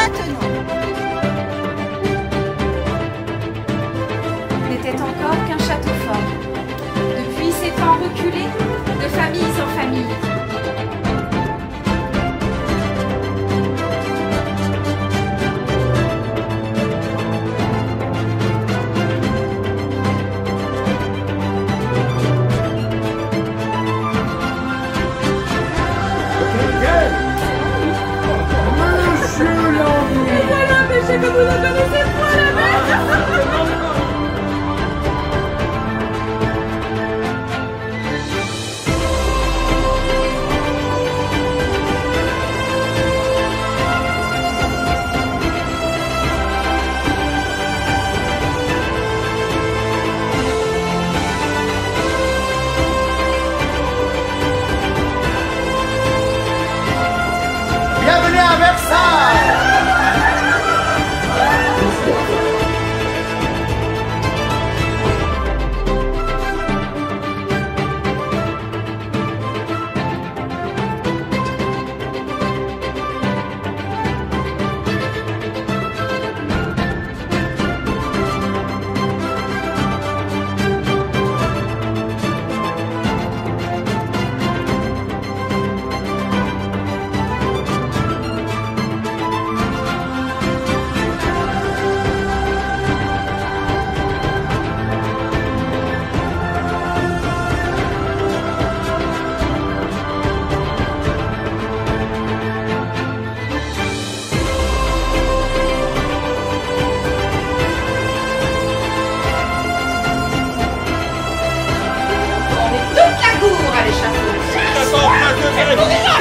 maintenant. N'était encore qu'un château fort. Depuis, ses temps reculés, 都跟